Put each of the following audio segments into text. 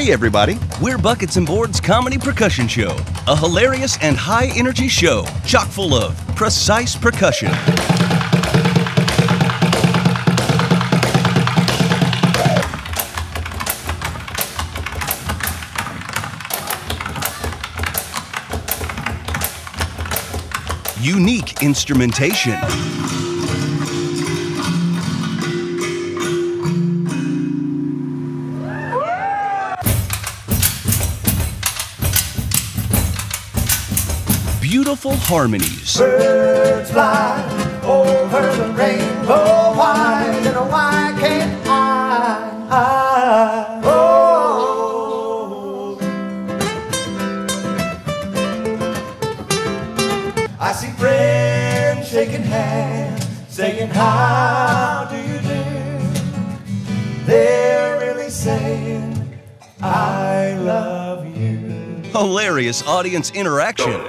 Hey, everybody. We're Buckets and Boards Comedy Percussion Show, a hilarious and high energy show chock full of precise percussion. Unique instrumentation. Beautiful harmonies. Birds fly over the rainbow. Why, and why can't I? I oh. I see friends shaking hands, saying, How do you do? They're really saying, I love you. Hilarious audience interaction.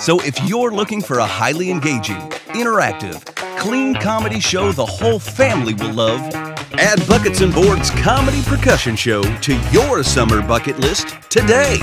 So if you're looking for a highly engaging, interactive, clean comedy show the whole family will love, add Buckets and Boards Comedy Percussion Show to your summer bucket list today.